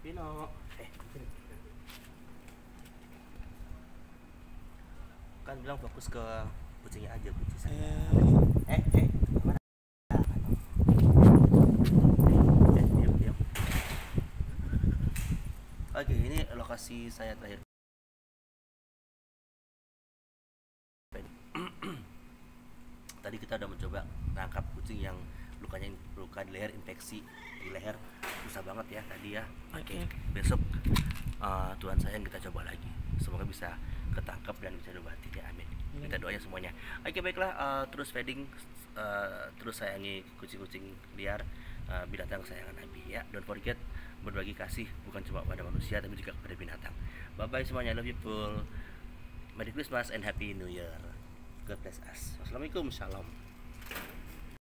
Pino. Eh kan bilang fokus ke kucingnya aja kucing saya eh eh eh oke ini lokasi saya terakhir. Tadi kita udah mencoba nangkap kucing yang lukanya luka di leher infeksi di leher. Susah banget ya tadi ya. Oke besok uh, Tuhan sayang kita coba lagi. Semoga bisa ketangkap dan bisa diobati. Ya amin. Kita doanya semuanya. Oke baiklah uh, terus feeding uh, terus sayangi kucing-kucing liar uh, binatang kesayangan Nabi. Ya don't forget berbagi kasih bukan cuma pada manusia tapi juga kepada binatang. Bye bye semuanya. Love you full. Merry Christmas and Happy New Year. God bless us. Wassalamualaikum. Shalom